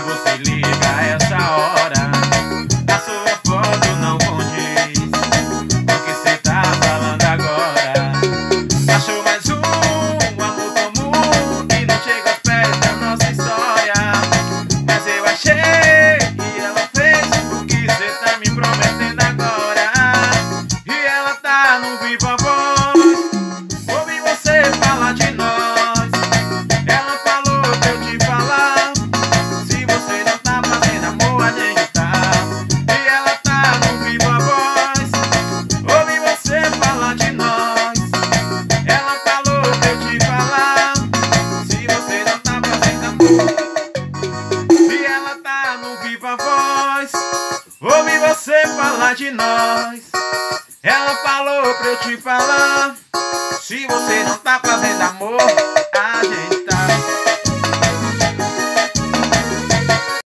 pra você ler. E ela tá no Viva Voz Ouvi você falar de nós. Ela falou pra eu te falar Se você não tá fazendo amor